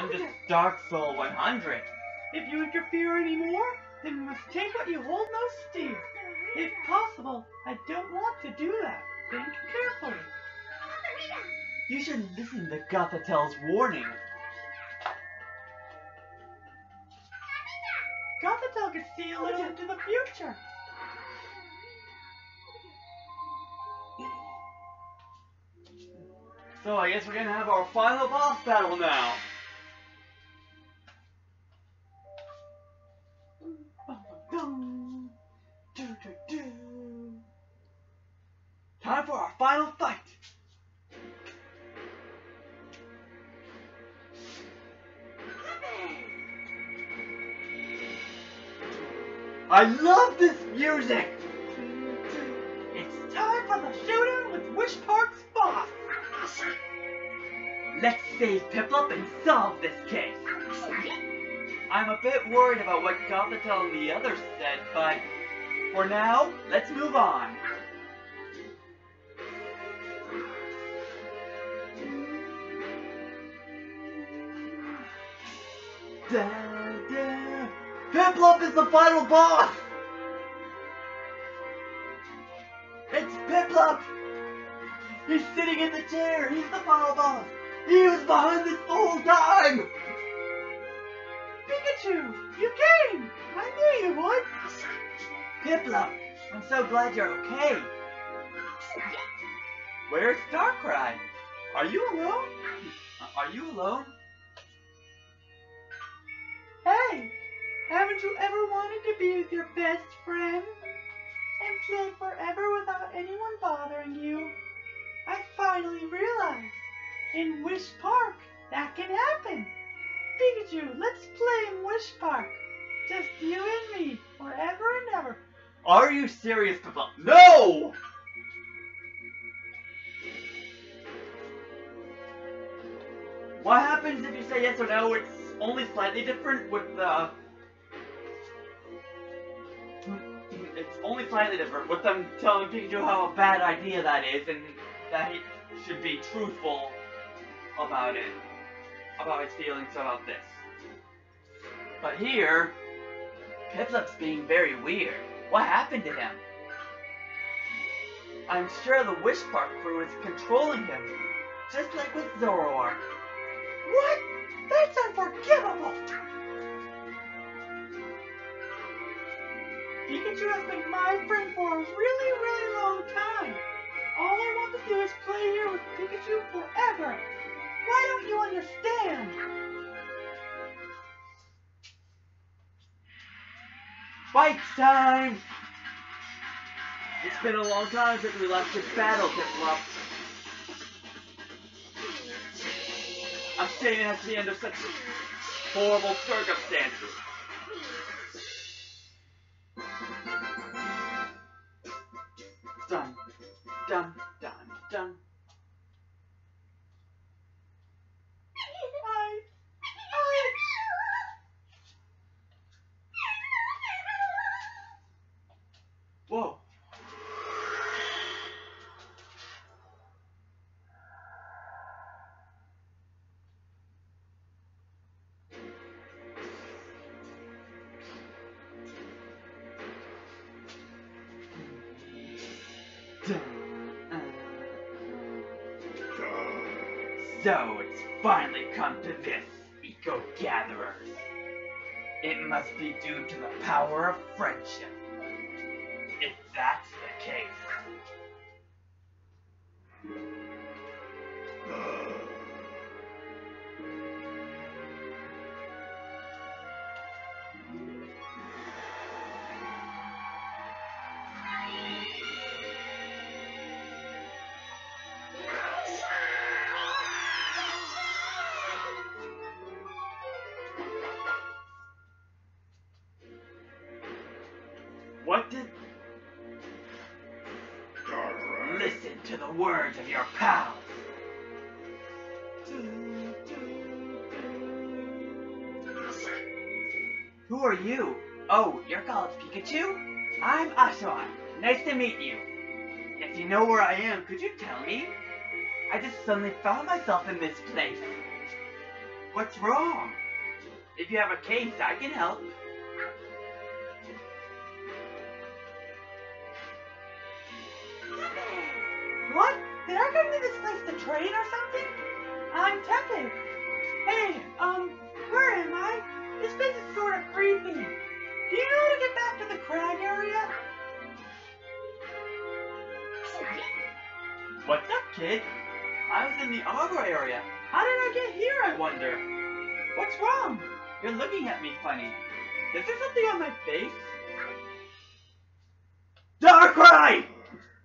I'm just Dark Soul 100. If you interfere anymore, then we must take what you hold most dear. If possible, I don't want to do that. Think carefully. You should listen to Gothitelle's warning. Gothitelle can see a little into the future. So I guess we're gonna have our final boss battle now. Time for our final fight. I love this music. It's time for the showdown with Wish Park's boss. Let's save Piplup and solve this case. I'm a bit worried about what Gothitelle and the others said, but for now, let's move on. Is the final boss! It's Piplup! He's sitting in the chair! He's the final boss! He was behind this the whole time! Pikachu, you came. I knew you would. Piplup, I'm so glad you're okay. Where's Darkrai? Are you alone? Are you alone? Hey, haven't you ever wanted to be with your best friend and play forever without anyone bothering you? I finally realized in Wish Park that can happen. Pikachu, let's play in Wish Park. Just you and me, forever and ever. Are you serious, Piplup? No! What happens if you say yes or no? It's only slightly different with the. Only slightly different with them telling Pikachu how a bad idea that is and that he should be truthful about it, about his feelings about this. But here, Piplup's being very weird. What happened to him? I'm sure the Wish Park crew is controlling him, just like with Zoroark. What? That's unforgivable! Pikachu has been my friend for a really, really long time. All I want to do is play here with Pikachu forever. Why don't you understand? Fight time! It's been a long time since we left this battle, Piplup. I'm saying it at the end of such horrible circumstances. So it's finally come to this, Eco Gatherers. It must be due to the power of friendship. You? Oh, you're called Pikachu? I'm Oshawott. Nice to meet you. If you know where I am, could you tell me? I just suddenly found myself in this place. What's wrong? If you have a case, I can help. What? Did I come to this place to train or something? I'm Tepig. Hey, um, creepy. Do you know how to get back to the crag area? What's up, kid? I was in the Arbor area. How did I get here, I wonder? What's wrong? You're looking at me funny. Is there something on my face? Darkrai!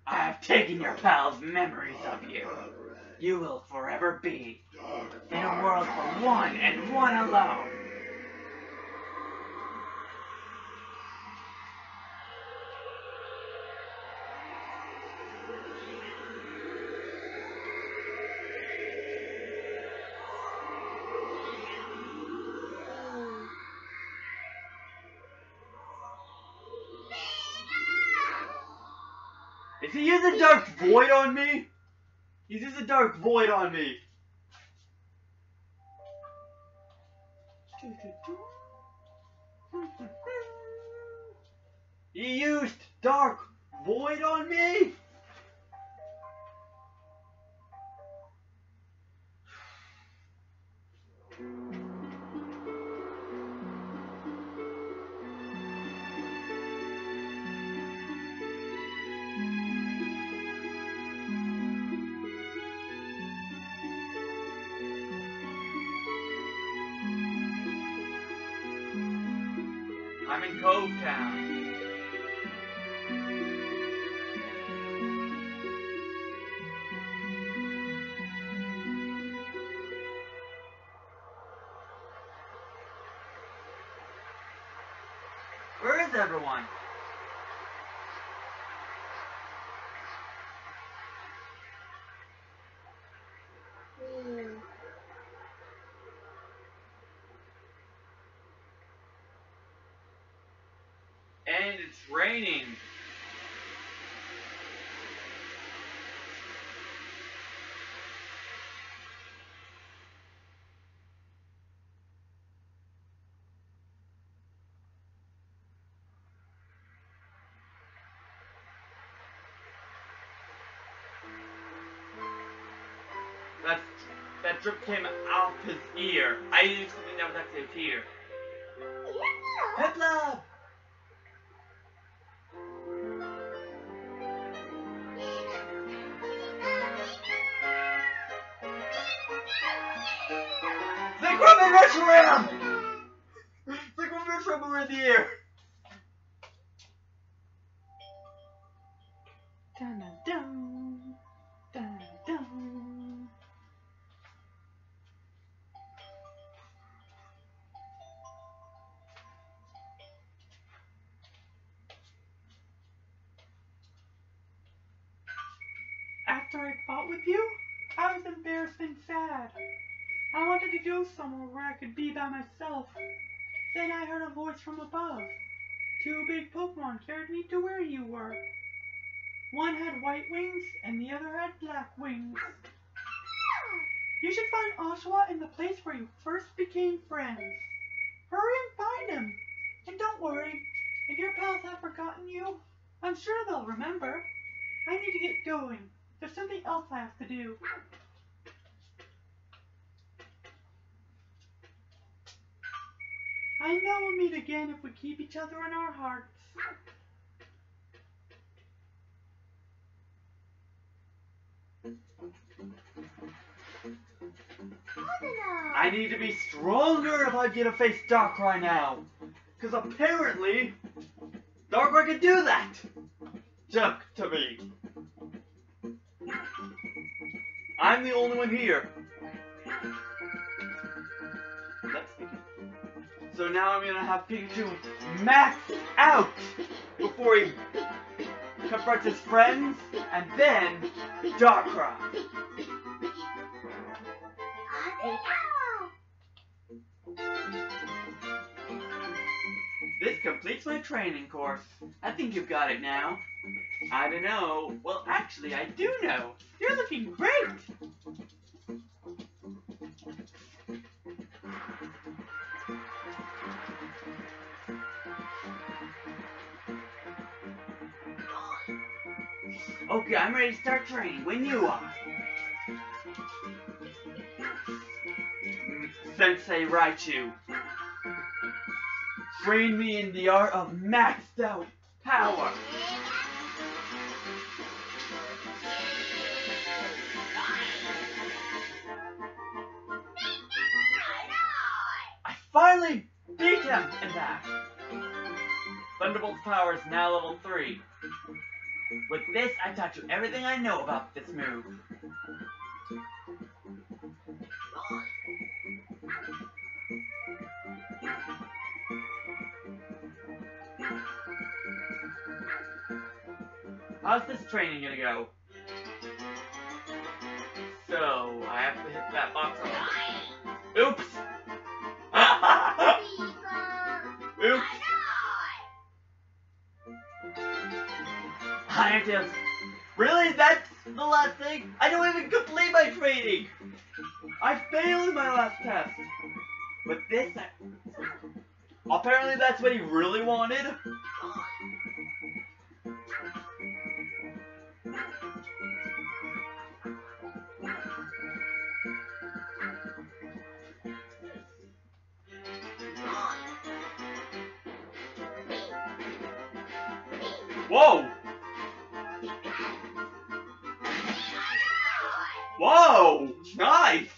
I have taken your pal's memories of you. You will forever be in a world for one and one alone. Is he using Dark Void on me? He's using Dark Void on me. I'm in Cove Town. It's raining. That that drip came out his ear. I used something that was actually a tear. Synchro Reshiram! Synchro Reshiram over in the air! Dun dun dun. Dun dun. After I fought with you, I was embarrassed and sad. I wanted to go somewhere where I could be by myself. Then I heard a voice from above. Two big Pokemon carried me to where you were. One had white wings and the other had black wings. You should find Oshawott in the place where you first became friends. Hurry and find him. And don't worry, if your pals have forgotten you, I'm sure they'll remember. I need to get going. There's something else I have to do. I know we'll meet again if we keep each other in our hearts. I need to be stronger if I get to face Darkrai now. Because apparently, Darkrai can do that. Jump to me. I'm the only one here. So now I'm gonna have Pikachu max out before he confronts his friends, and then Darkrai. This completes my training course. I think you've got it now. I don't know. Well, actually, I do know. You're looking great. Okay, I'm ready to start training when you are. Sensei Raichu. Train me in the art of maxed out power. I finally beat him in that. Thunderbolt's power is now level 3. With this, I taught you everything I know about this move. How's this training gonna go? So, I have to hit that box last thing? I don't even complete my training! I failed my last test! But this, I... Apparently that's what he really wanted? Whoa! Nice!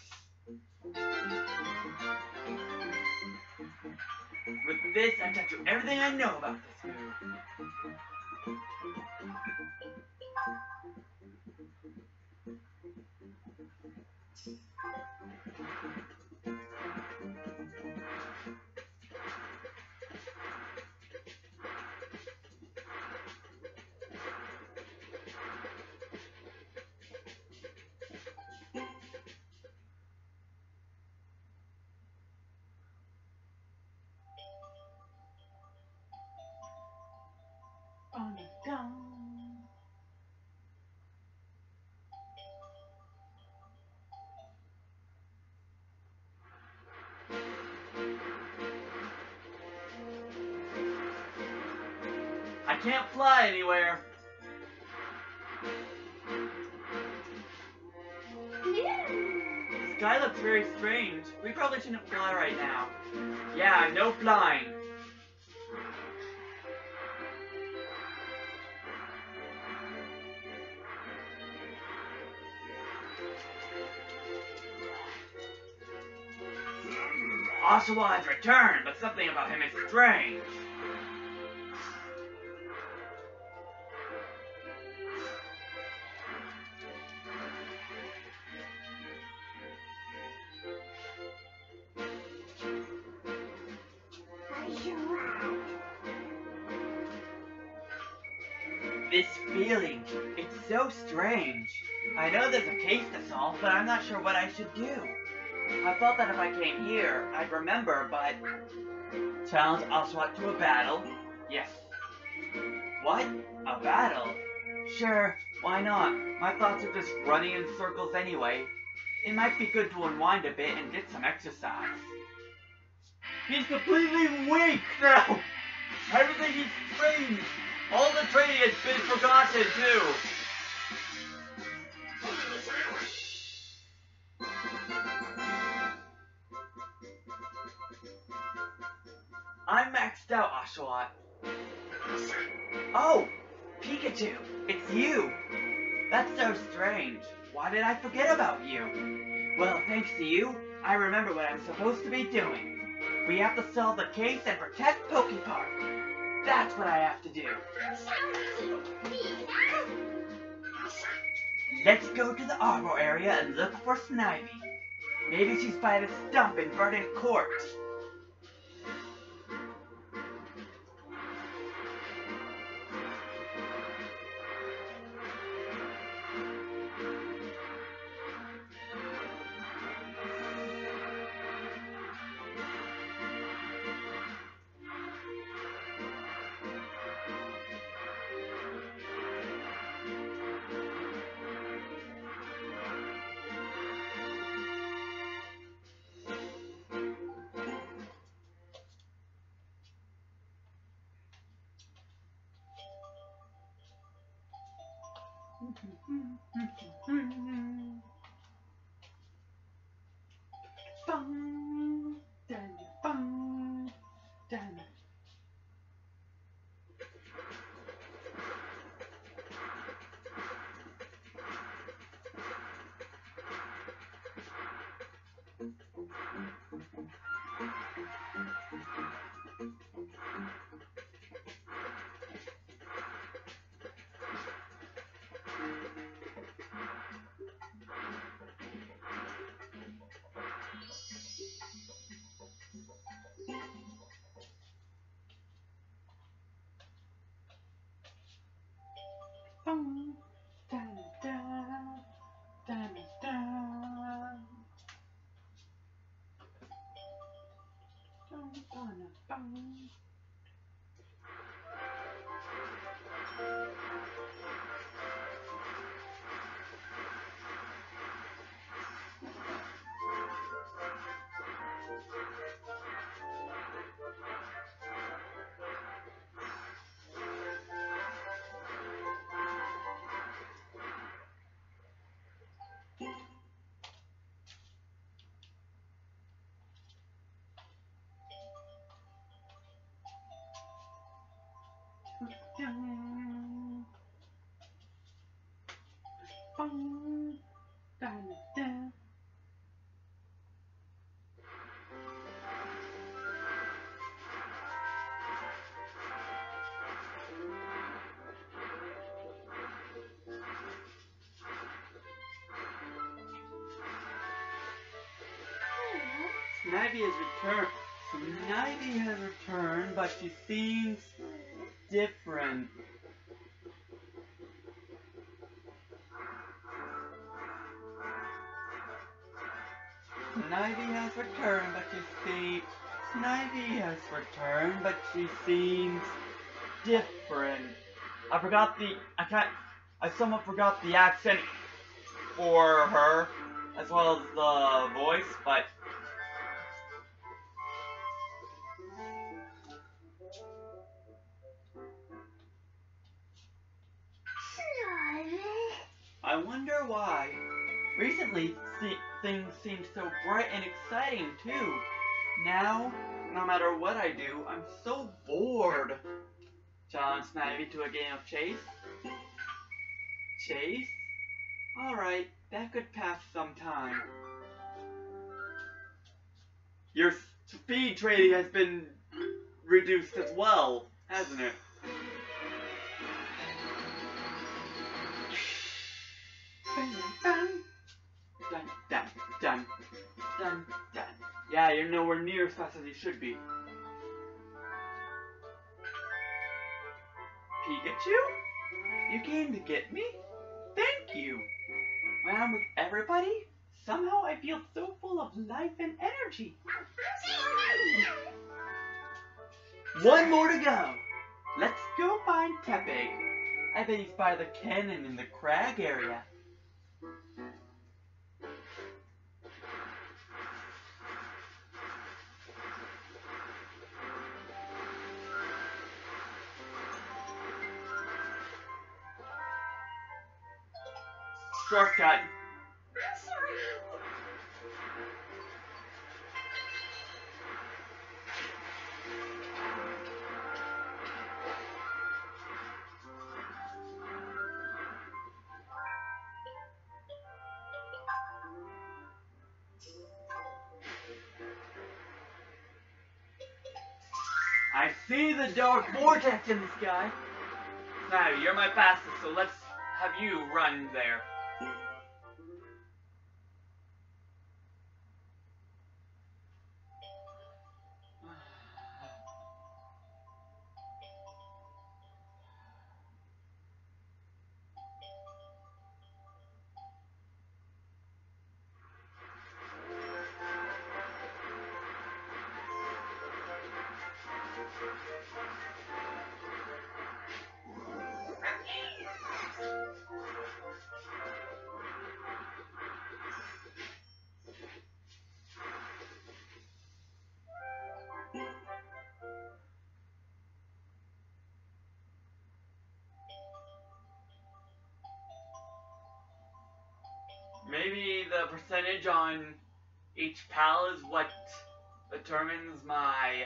With this, I taught you everything I know about this. Can't fly anywhere. The sky looks very strange. We probably shouldn't fly right now. Yeah, no flying. Oshawott has returned, but something about him is strange. This feeling, it's so strange. I know there's a case to solve, but I'm not sure what I should do. I thought that if I came here, I'd remember, but... Challenge Oshawott to a battle? Yes. What? A battle? Sure, why not? My thoughts are just running in circles anyway. It might be good to unwind a bit and get some exercise. He's completely weak now! Everything he's trained! All the training has been forgotten too! I'm maxed out, Oshawott. Oh! Pikachu! It's you! That's so strange. Why did I forget about you? Well, thanks to you, I remember what I'm supposed to be doing. We have to solve the case and protect Pokepark. That's what I have to do. Let's go to the arbor area and look for Snivy. Maybe she's by the stump in Verdant Court. Mm-hmm. Dun, dun, bum. Snivy has returned. Snivy has returned, but she seems different. Snivy has returned, but she seems. Snivy has returned, but she seems different. I forgot the. I can't. I somewhat forgot the accent for her, as well as the voice, but I wonder why. Recently, se- things seemed so bright and exciting too. Now, no matter what I do, I'm so bored. Challenge Snivy to a game of chase. Chase? Alright, that could pass some time. Your speed trading has been reduced as well, hasn't it? Dun, dun. Dun, dun, dun. Yeah, you're nowhere near as fast as you should be. Pikachu? You came to get me? Thank you. When I'm with everybody, somehow I feel so full of life and energy. One more to go. Let's go find Tepig. I bet he's by the cannon in the crag area. Shortcut. I see the dark vortex in the sky. Now, you're my fastest, so let's have you run there. Maybe the percentage on each pal is what determines my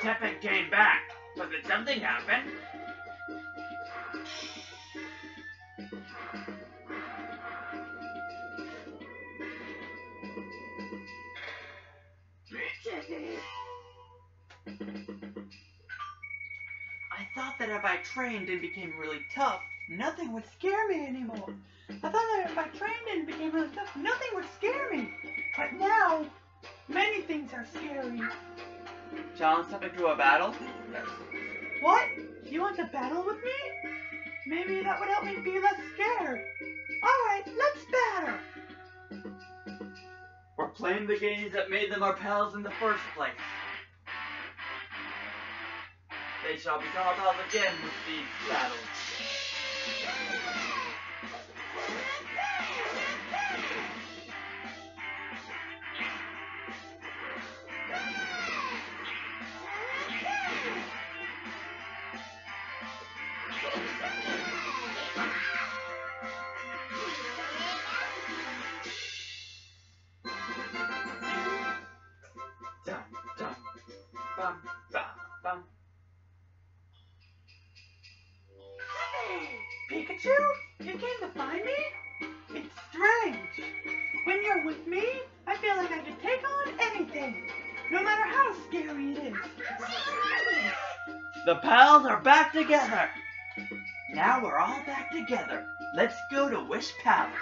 Tepig came back, but did something happen? I thought that if I trained and became really tough, Nothing would scare me anymore. I thought that if I trained and became really tough, nothing would scare me. But now, many things are scary. Challenge Tepig to a battle? What? You want to battle with me? Maybe that would help me be less scared. Alright, let's battle. We're playing the games that made them our pals in the first place. They shall become our pals again with these battles. Bum, bum. Pikachu, you came to find me? It's strange. When you're with me, I feel like I can take on anything, no matter how scary it is. The pals are back together. Now we're all back together. Let's go to Wish Palace.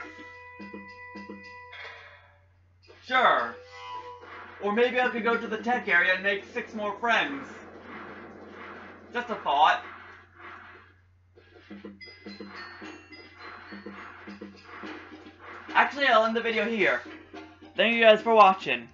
Sure. Or maybe I could go to the tech area and make six more friends. Just a thought. Actually, I'll end the video here. Thank you guys for watching.